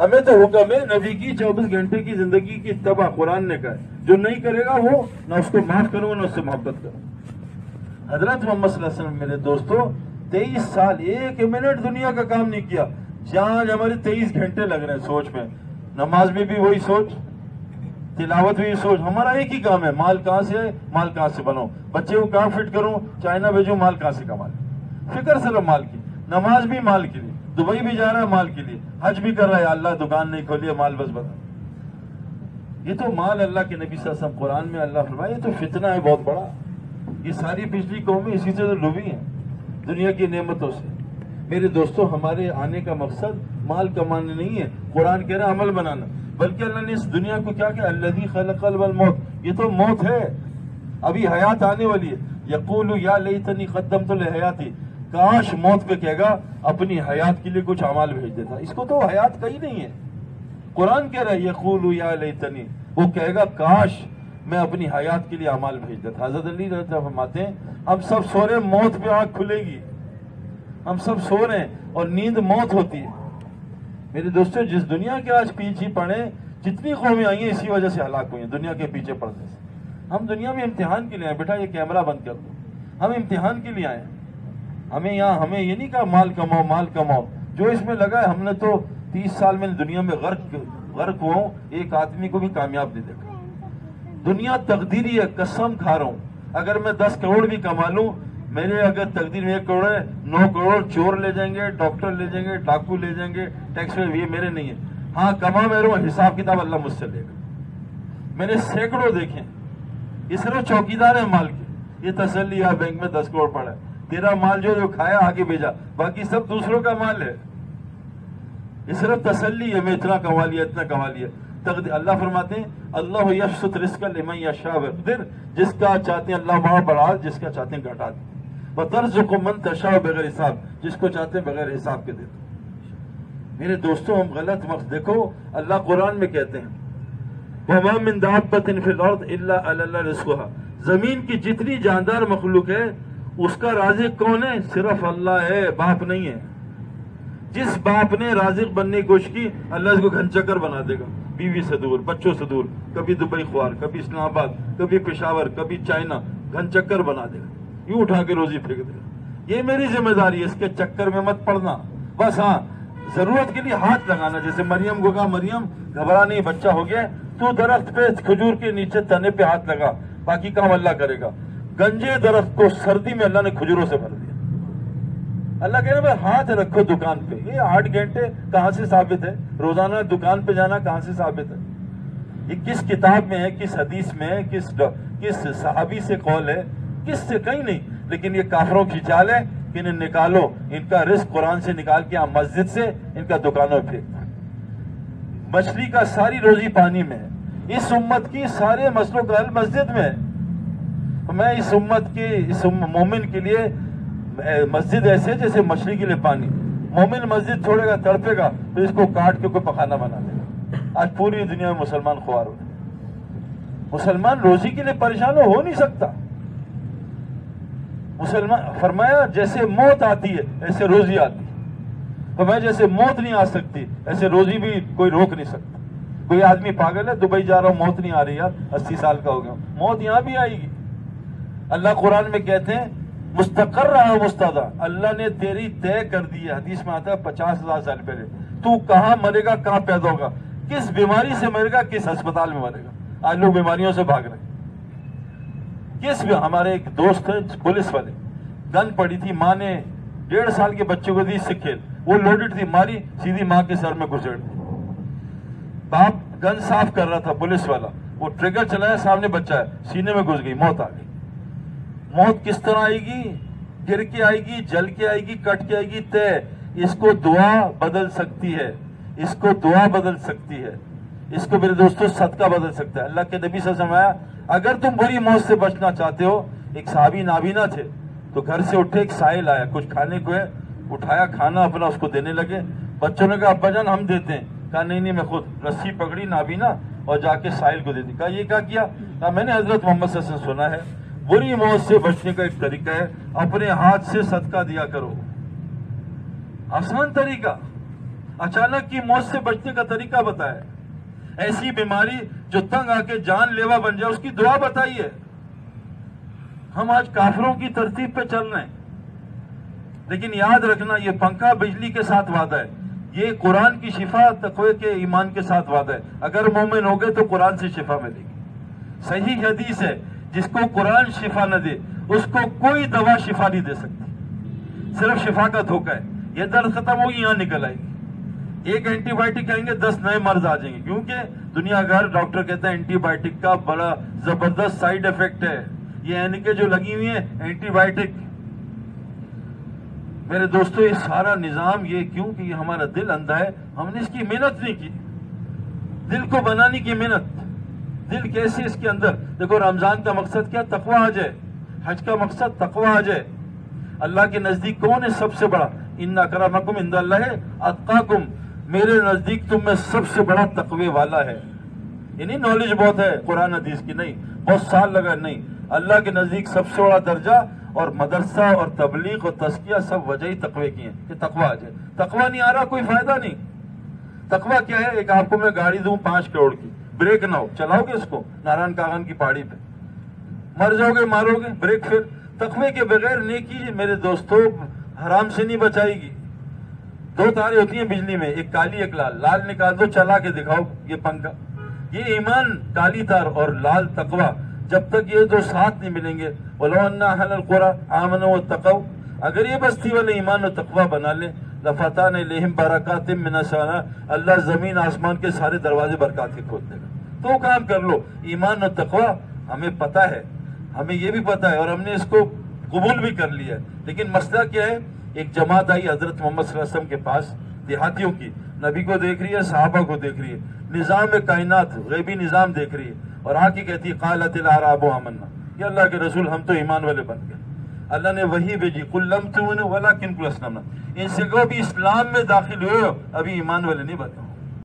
हमें तो हुक्म है, नबी की 24 घंटे की ज़िंदगी की तबाह कुरान ने कहा जो नहीं करेगा वो ना उसको माफ़ करूँगा ना उससे मोहब्बत करूँगा हज़रत मोहम्मद मेरे दोस्तों, तेईस साल, एक मिनट दुनिया का काम नहीं किया। जहाँ हमारे तेईस घंटे लग रहे हैं सोच में। नमाज़ में भी वही सोच। तिलावत भी सोच, हमारा एक ही काम है, माल कहाँ से है माल कहाँ से बनाओ बच्चे को कहाँ फिट करूँ? चाइना भेजूं, माल कहाँ से कमा फ़िक्र सिर्फ़ माल की। नमाज़ भी माल के लिए। दुबई भी जा रहा है माल के लिए। हज भी कर रहा है। अल्लाह दुकान नहीं खोली माल बस बता ये तो माल अल्लाह के नबी अलैहि कुरान में अल्लाह फरमाया ये तो फितना है, बहुत बड़ा। ये सारी पिछली कौमें इसी से तो डूबी है। दुनिया की नेमतों से। मेरे दोस्तों, हमारे आने का मकसद माल कमाने नहीं है, कुरान कह रहा अमल बनाना। बल्कि अल्लाह ने इस दुनिया को क्या किया? अल्लदी खलकल वल मौत। ये तो मौत है। अभी हयात आने वाली है। यकूल, या लईतनी कदम तो हयाती। काश मौत पे कहेगा, अपनी हयात के लिए कुछ अमाल भेज देता। इसको तो हयात कही नहीं है। कुरान कह रहा है, यकूल, या लईतनी वो कहेगा, काश मैं अपनी हयात के लिए अमाल भेज देता। हज़रत अली फरमाते हैं हम सब सो रहे मौत पे आँख खुलेगी। हम सब सो रहे हैं और नींद मौत होती है। मेरे दोस्तों, जिस दुनिया के आज पीछे पड़े, जितनी कौमें आई हैं, इसी वजह से हलाक हुई हैं, दुनिया के पीछे पड़ने से। हम दुनिया में इम्तिहान के लिए आए, बेटा, ये कैमरा बंद कर दो। हम इम्तिहान के लिए आए। हमें यहाँ, हमें ये नहीं कहा, माल कमाओ माल कमाओ। जो इसमें लगा है, हमने तो तीस साल में दुनिया में गर्क गर्क हुआ एक आदमी को भी कामयाब नहीं देखा। दुनिया तकदीरी है, कसम खा रहा हूँ। अगर मैं दस करोड़ भी कमा लूँ मेरे अगर तकदीर में एक करोड़ है, नौ करोड़ चोर ले जाएँगे, डॉक्टर ले जाएँगे, डाकू ले जाएँगे टैक्स में ये मेरे नहीं है। हाँ कमा मेरे हिसाब किताब अल्लाह मुझसे लेगा मैंने सैकड़ों देखे। ये सिर्फ़ चौकीदार है माल के। ये तसली है, बैंक में दस करोड़ पड़ा है। तेरा माल जो जो खाया, आगे भेजा। बाकी सब दूसरों का माल है। ये सिर्फ़ तसल्ली है, मैं इतना कमा लिया, इतना कमा लिया। अल्लाह फरमाते हैं, अल्लाह रिस्क यशा वक़दिर जिसका चाहते हैं अल्लाह बढ़ा जिसका चाहते हैं घटा दे। व को मन तशा बगैर हिसाब जिसको चाहते बगैर हिसाब के देते मेरे दोस्तों हम गलत वक्त देखो अल्लाह कुरान में कहते हैं ज़मीन की जितनी जानदार मखलूक है उसका राजिक कौन है सिर्फ़ अल्लाह है बाप नहीं है जिस बाप ने राजिक बनने की कोशिश की अल्लाह इसको घनचक्कर बना देगा बीवी से दूर बच्चों से दूर कभी दुबई ख्वार कभी इस्लामाबाद कभी पेशावर कभी चाइना घनचक्कर बना देगा यूँ उठा के रोजी फेंक देगा ये मेरी ज़िम्मेदारी है, इसके चक्कर में मत पड़ना। बस हाँ ज़रूरत के लिए हाथ लगाना, जैसे मरियम को कहा, मरियम, घबरा नहीं, बच्चा हो गया, तू दरख्त पे खजूर के नीचे तने पे हाथ लगा, बाकी काम अल्लाह करेगा। गंजे दरख्त को सर्दी में अल्लाह ने खजूरों से भर दिया। अल्लाह कह रहे भाई, हाथ रखो दुकान पे। ये आठ घंटे कहाँ से साबित है? रोज़ाना दुकान पे जाना कहाँ से साबित है? ये किस किताब में है, किस हदीस में है, किस किस सहाबी से कौल है? किस से? कहीं नहीं। लेकिन ये काफरों की चाल है कि इन्हें निकालो। इनका रिस्क कुरान से निकाल के यहाँ मस्जिद से इनका दुकानों पे। मछली का सारी रोजी पानी में इस उम्मत की सारे मसलों का हल मस्जिद में तो मैं इस उम्मत के, इस मोमिन के लिए मस्जिद ऐसे जैसे मछली के लिए पानी। मोमिन मस्जिद छोड़ेगा, तड़पेगा तो इसको काट के कोई पखाना बना देगा। आज पूरी दुनिया में मुसलमान खुआर हो। मुसलमान रोजी के लिए परेशान हो नहीं सकता। मुसलमान फरमाया, जैसे मौत आती है, ऐसे रोजी आती है। फरमाया, जैसे मौत नहीं आ सकती, ऐसे रोजी भी कोई रोक नहीं सकता। कोई आदमी पागल है, दुबई जा रहा हूँ, मौत नहीं आ रही यार, अस्सी साल का हो गया मौत यहाँ भी आएगी। अल्लाह कुरान में कहते हैं, मुस्तकर रहा मुस्तदा, अल्लाह ने तेरी तय कर दी है। हदीस में आता है, पचास हज़ार साल पहले। तू कहाँ मरेगा, कहाँ पैदा होगा? किस बीमारी से मरेगा, किस अस्पताल में मरेगा? आज लोग बीमारियों से भाग रहे किस भी हमारे एक दोस्त है, पुलिस वाले। गन पड़ी थी माँ ने, डेढ़ साल के बच्चे को दी सिक्केल वो लोडेड थी मारी, सीधी माँ के सर में घुसेड़। दी बाप गन साफ़ कर रहा था पुलिस वाला। वो ट्रिगर चलाया, सामने बच्चा है, सीने में घुस गई, मौत आ गई। मौत किस तरह आएगी? गिर के आएगी, जल के आएगी, कट के आएगी, तय। इसको दुआ बदल सकती है। इसको दुआ बदल सकती है। इसको मेरे दोस्तों, सदका बदल सकता है। अल्लाह के नबी से समाया अगर तुम बुरी मौत से बचना चाहते हो, एक साहबी नाबीना थे। तो घर से उठे एक साहिल आया, कुछ खाने को है, उठाया खाना, अपना उसको देने लगे। बच्चों ने कहा अब्बा जान हम देते हैं। कहा, नहीं नहीं, मैं खुद रस्सी पकड़ी, नाबीना, और जाके साहिल को दे दी। कहा, ये क्या किया? कहा, मैंने हज़रत मोहम्मद से सुना है, बुरी मौत से बचने का एक तरीका है, अपने हाथ से सदका दिया करो। आसान तरीका। अचानक की मौत से बचने का तरीका बताया। ऐसी बीमारी जो तंग आके जान लेवा बन जाए, उसकी दुआ बताइए। हम आज काफरों की तरतीब पे चल रहे हैं। लेकिन याद रखना, ये पंखा बिजली के साथ वादा है। ये कुरान की शिफा तकवे के ईमान के साथ वादा है। अगर मोमिन हो गए तो कुरान से शिफा मिलेगी। सही हदीस है, जिसको कुरान शिफा न दे, उसको कोई दवा शिफा नहीं दे सकती। सिर्फ़ शिफा का धोखा है। ये दर्द खत्म होगी, यहाँ निकल आएगी। एक एंटीबायोटिक खाएँगे दस नए मर्ज आ जाएँगे। क्योंकि दुनिया भर डॉक्टर कहते हैं, एंटीबायोटिक का बड़ा ज़बरदस्त साइड इफ़ेक्ट है। ये एनके जो लगी हुई है एंटीबायोटिक। मेरे दोस्तों, ये सारा निज़ाम ये क्यों कि ये हमारा दिल अंधा है? हमने इसकी मेहनत नहीं की। दिल को बनाने की मेहनत। दिल कैसे इसके अंदर? देखो, रमज़ान का मकसद क्या? तकवा आ जाए। हज का मकसद तकवा आ जाए। अल्लाह के नज़दीक कौन है सबसे बड़ा? इन्ना करामकुम इंदल्ला है मेरे नज़दीक तुम में सबसे बड़ा तकवे वाला है। यानी नॉलेज बहुत है, कुरान, हदीस की नहीं। बहुत साल लगा नहीं। अल्लाह के नज़दीक सबसे बड़ा दर्जा और मदरसा और तबलीग और तस्किया सब वजह ही तकवे की है, कि तकवा आ जाए तकवा नहीं आ रहा, कोई फ़ायदा नहीं। तकवा क्या है? एक आपको मैं गाड़ी दूँ पाँच करोड़ की। ब्रेक ना हो। चलाओगे इसको? नारायण कागन की पहाड़ी पे। मर जाओगे, मारोगे, ब्रेक फिर। तकवे के बगैर नेकी मेरे दोस्तों हराम से नहीं बचाएगी। दो तारे होती हैं बिजली में, एक काली, एक लाल। लाल निकाल दो, चला के दिखाओ, ये पंखा। ये ईमान, काली तार और लाल तकवा। जब तक ये दो साथ नहीं मिलेंगे आमन व तकव अगर ये बस्ती वाले ईमान और तकवा बना ले लफाता ने लेहिम बरकत मिनसाना अल्लाह ज़मीन आसमान के सारे दरवाजे बरकत के खोल देगा। तो काम कर लो, ईमान और तकवा हमें पता है। हमें ये भी पता है और हमने इसको कबूल भी कर लिया है। लेकिन मसला क्या है? एक जमात आई हज़रत मोहम्मद के पास, देहातियों की। नबी को देख रही है, साहबा को देख रही है। निज़ाम कायनात गैबी निज़ाम देख रही है। और आके कहती है, कालत आराबो अमन्ना। ये अल्लाह के रसूल हम तो ईमान वाले बन गए। अल्लाह ने वही भेजी कुल्लम तुम वाला किन कुल इनसे कहो, अभी इस्लाम में दाखिल हुए अभी ईमान वाले नहीं बताओ